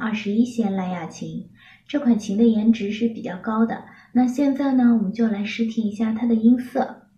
二十一弦蓝雅琴这款琴的颜值是比较高的。那现在呢我们就来试听一下它的音色。